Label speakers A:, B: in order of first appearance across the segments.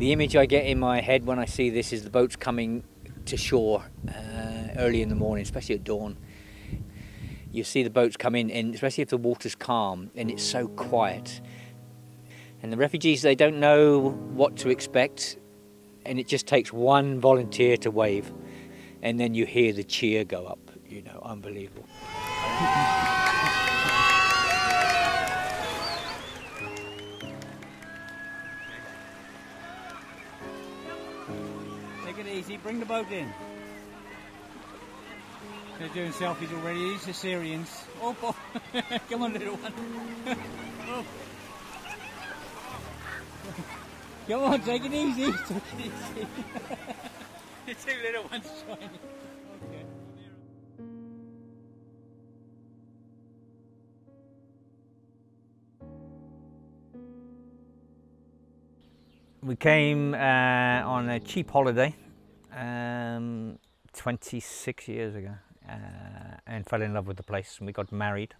A: The image I get in my head when I see this is the boats coming to shore uh, early in the morning, especially at dawn. You see the boats come in, and especially if the water's calm and it's so quiet. And the refugees, they don't know what to expect, and it just takes one volunteer to wave, and then you hear the cheer go up. You know, unbelievable.
B: It easy, bring the boat in. They're doing selfies already, these are Syrians. Oh, boy. come on little one. oh. Come on, take it easy, take it easy. the two little ones. Okay.
C: We came uh, on a cheap holiday um, 26 years ago uh, and fell in love with the place and we got married.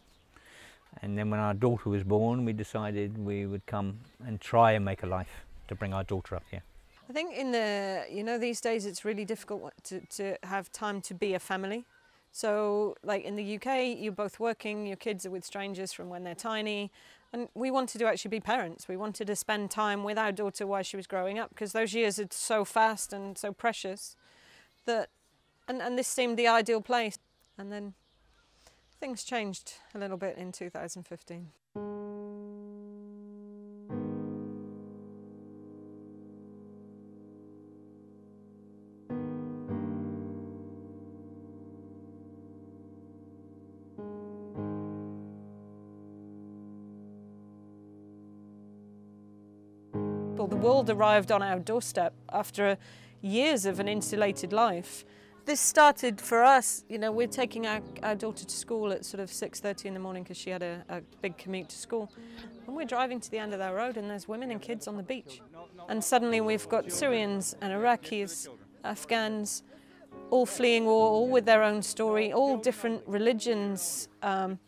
C: And then when our daughter was born, we decided we would come and try and make a life to bring our daughter up here.
D: I think in the, you know, these days it's really difficult to, to have time to be a family. So, like in the UK, you're both working, your kids are with strangers from when they're tiny, and we wanted to actually be parents. We wanted to spend time with our daughter while she was growing up because those years are so fast and so precious that, and, and this seemed the ideal place. And then things changed a little bit in 2015. Well, the world arrived on our doorstep after years of an insulated life. This started for us, you know, we're taking our, our daughter to school at sort of 6.30 in the morning because she had a, a big commute to school. And we're driving to the end of that road and there's women and kids on the beach. And suddenly we've got Syrians and Iraqis, Afghans, all fleeing war, all with their own story, all different religions. Um,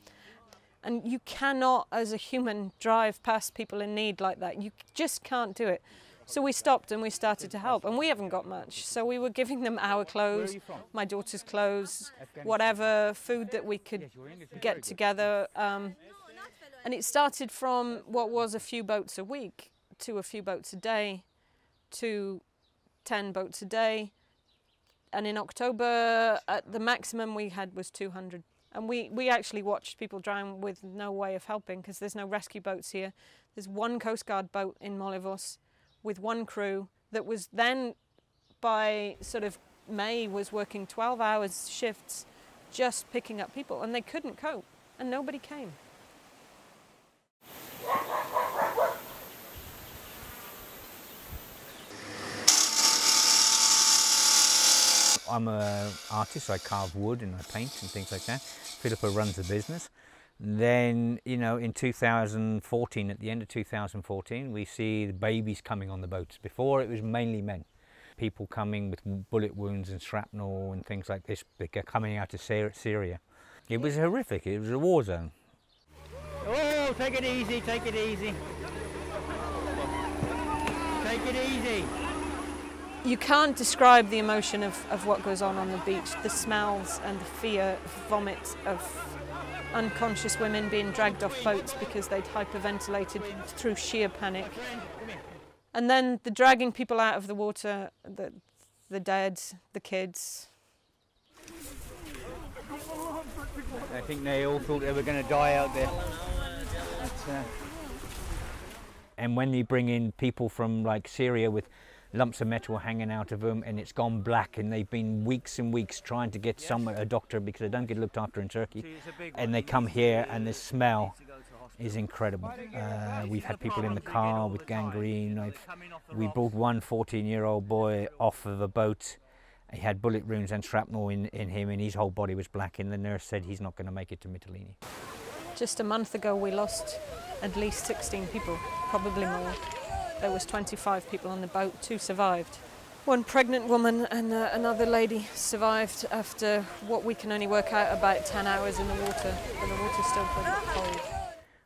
D: and you cannot, as a human, drive past people in need like that. You just can't do it. So we stopped and we started to help, and we haven't got much. So we were giving them our clothes, my daughter's clothes, whatever food that we could get together. Um, and it started from what was a few boats a week to a few boats a day to 10 boats a day. And in October, at the maximum we had was 200 and we, we actually watched people drown with no way of helping because there's no rescue boats here. There's one Coast Guard boat in Molivos with one crew that was then by sort of May was working 12 hours shifts just picking up people and they couldn't cope and nobody came.
C: I'm an artist, I carve wood and I paint and things like that. Philippa runs the business. Then, you know, in 2014, at the end of 2014, we see the babies coming on the boats. Before it was mainly men. People coming with bullet wounds and shrapnel and things like this, they're coming out of Syria. It was horrific, it was a war zone.
B: Oh, take it easy, take it easy. Take it easy.
D: You can't describe the emotion of, of what goes on on the beach, the smells and the fear, vomit of unconscious women being dragged off boats because they'd hyperventilated through sheer panic. And then the dragging people out of the water, the, the dead, the kids.
B: I think they all thought they were going to die out there. But, uh...
C: And when you bring in people from like Syria with lumps of metal hanging out of them and it's gone black and they've been weeks and weeks trying to get some a doctor because they don't get looked after in Turkey and they come here and the smell is incredible. Uh, we've had people in the car with gangrene. I've, we brought one 14 year old boy off of a boat. He had bullet wounds and shrapnel in, in him and his whole body was black and the nurse said he's not going to make it to Mytilene.
D: Just a month ago we lost at least 16 people, probably more. There was 25 people on the boat, two survived. One pregnant woman and uh, another lady survived after what we can only work out about 10 hours in the water, but the water's still pretty cold.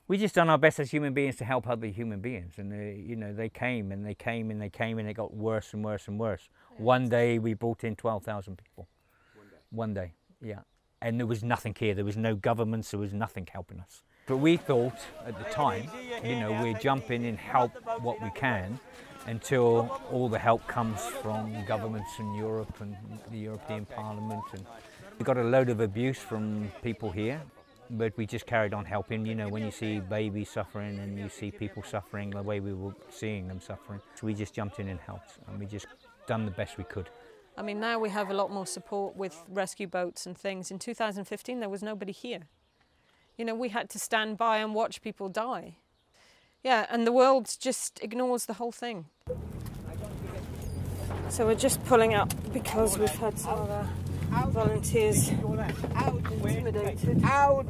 C: we just done our best as human beings to help other human beings and they, you know they came and they came and they came and it got worse and worse and worse. One day we brought in 12,000 people. One day. one day yeah. And there was nothing here. There was no governments. There was nothing helping us but we thought at the time you know we're jump in and help what we can until all the help comes from governments in Europe and the European Parliament and we got a load of abuse from people here but we just carried on helping. You know, when you see babies suffering and you see people suffering the way we were seeing them suffering, so we just jumped in and helped, and we just done the best we could.
D: I mean, now we have a lot more support with rescue boats and things. In 2015, there was nobody here. You know, we had to stand by and watch people die. Yeah, and the world just ignores the whole thing. So we're just pulling up because we've had some other volunteers intimidated
E: out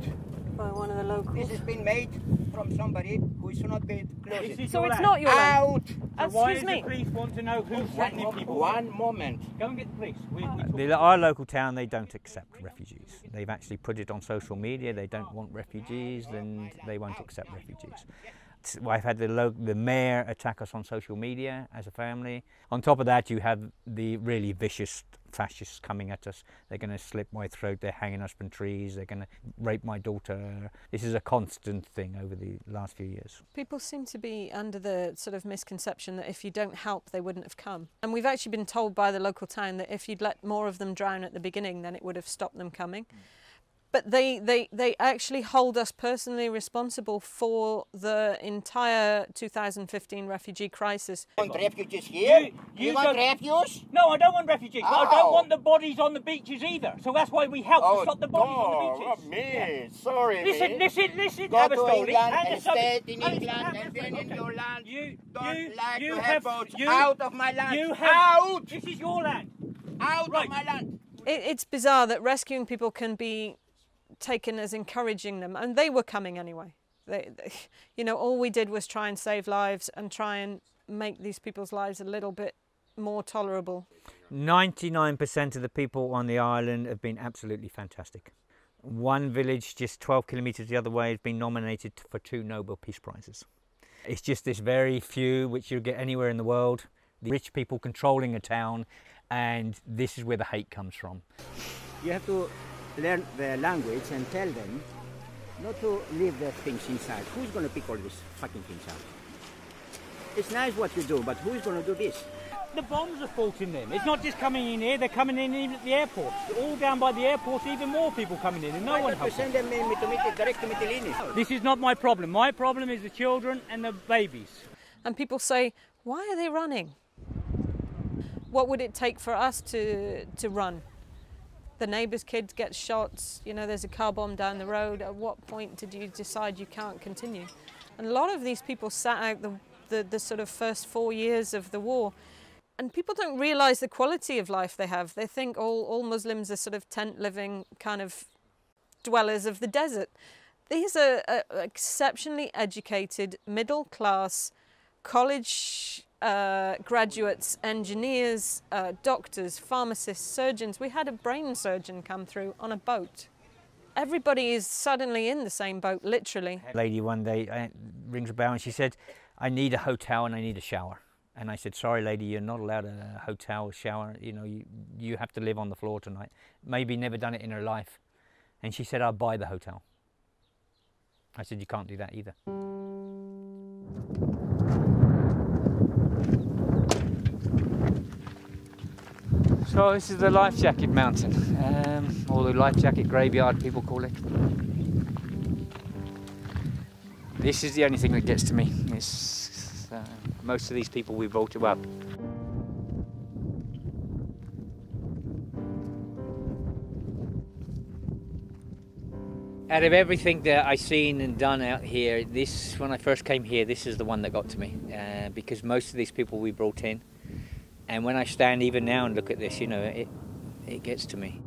D: by one of the locals.
E: this has been made from somebody who is not paid closest
D: So it's not your land?
E: out
B: So why
D: Excuse
B: does
D: me.
B: the police want to know who's threatening people?
E: one moment
B: Go and get the police. We, we
C: Uh, The, our local town, they don't accept refugees. They've actually put it on social media. They don't want refugees, and they won't accept refugees. T- I've had the, the mayor attack us on social media as a family. On top of that, you have the really vicious fascists coming at us. They're going to slit my throat. They're hanging us from trees. They're going to rape my daughter. This is a constant thing over the last few years.
D: People seem to be under the sort of misconception that if you don't help, they wouldn't have come. And we've actually been told by the local town that if you'd let more of them drown at the beginning, then it would have stopped them coming. Mm. But they, they, they actually hold us personally responsible for the entire 2015 refugee crisis.
E: want refugees here
B: You-
E: you,
B: you
E: want
B: don't-
E: refugees
B: No, I don't want refugees. but I
E: Oh.
B: don't want the bodies on the beaches either. So that's why we help to oh, stop the bodies
E: no,
B: on the beaches.
E: me sorry
B: Listen,
E: me.
B: listen, listen,
E: go to
B: Abastoli,
E: England
B: and
E: and stay in
B: and-
E: England
B: and-
E: and then in your land
B: You,
E: don't
B: you,
E: like
B: you
E: to
B: have,
E: have boats
B: you,
E: out of my land
B: you have,
E: out
B: This is your land.
E: out
B: Right.
E: of my land
D: It, it's bizarre that rescuing people can be taken as encouraging them, and they were coming anyway. They, they, you know, all we did was try and save lives and try and make these people's lives a little bit more tolerable.
C: 99% of the people on the island have been absolutely fantastic. One village just 12 kilometres the other way has been nominated for two Nobel Peace Prizes. It's just this very few, which you'll get anywhere in the world, the rich people controlling a town, and this is where the hate comes from.
F: You have to learn the language and tell them not to leave the things inside. Who's going to pick all these fucking things up? It's nice what you do, but who's going to do this?
B: The bombs are faulting them. It's not just coming in here, they're coming in even at the airport. All down by the airport, even more people coming in, and no
F: Why
B: one
F: don't
B: helps.
F: send them in to meet direct to Mytilene?
B: This is not my problem. My problem is the children and the babies.
D: And people say, why are they running? What would it take for us to, to run? The neighbour's kids get shots, you know, there's a car bomb down the road. At what point did you decide you can't continue? And a lot of these people sat out the, the, the sort of first four years of the war. And people don't realise the quality of life they have. They think all, all Muslims are sort of tent living kind of dwellers of the desert. These are uh, exceptionally educated, middle class, college uh, graduates, engineers, uh, doctors, pharmacists, surgeons. We had a brain surgeon come through on a boat. Everybody is suddenly in the same boat, literally.
C: lady one day uh, rings a bell and she said, I need a hotel and I need a shower. And I said, sorry lady, you're not allowed a hotel shower. You know, you, you have to live on the floor tonight. Maybe never done it in her life. And she said, I'll buy the hotel. I said, you can't do that either. So this is the life jacket mountain, um, or the life jacket graveyard people call it. This is the only thing that gets to me. It's, uh, most of these people we voted well.
A: Out of everything that I've seen and done out here, this when I first came here, this is the one that got to me uh, because most of these people we brought in, and when I stand even now and look at this, you know, it it gets to me.